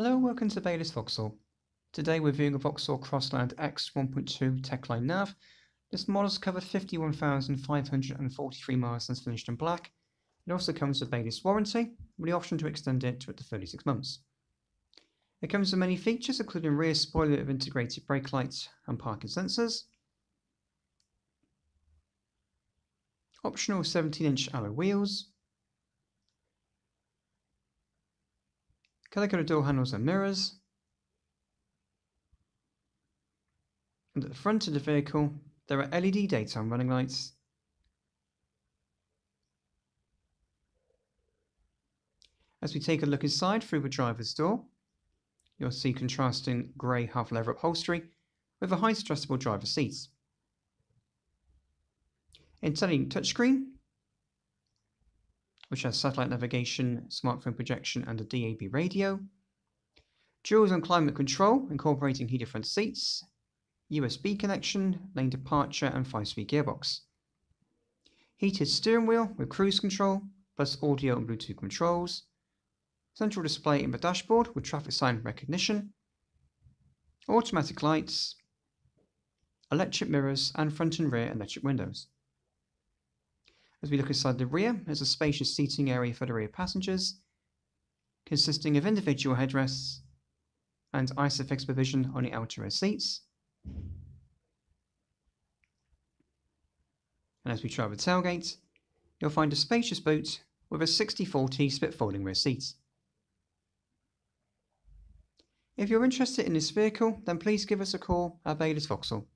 welcome to Baylis Vauxhall. Today we're viewing a Vauxhall Crossland X 1.2 Techline Nav. This model has covered 51,543 miles and is finished in black. It also comes with Baylis warranty, with the option to extend it to up to 36 months. It comes with many features including rear spoiler with integrated brake lights and parking sensors, optional 17-inch alloy wheels, colour-coded door handles and mirrors, and at the front of the vehicle there are LED daytime running lights As we take a look inside through the driver's door, you'll see contrasting grey half leather upholstery with a height adjustable driver seats. Intelligent touchscreen, which has satellite navigation, smartphone projection, and a DAB radio. Dual zone climate control, incorporating heated front seats, USB connection, lane departure, and 5-speed gearbox. Heated steering wheel with cruise control, plus audio and Bluetooth controls, central display in the dashboard with traffic sign recognition, automatic lights, electric mirrors, and front and rear electric windows. As we look inside the rear, there's a spacious seating area for the rear passengers, consisting of individual headrests and ISOFIX provision on the outer rear seats. And as we try the tailgate, you'll find a spacious boot with a 60-40 split folding rear seats. If you're interested in this vehicle, then please give us a call at Baylis Vauxhall.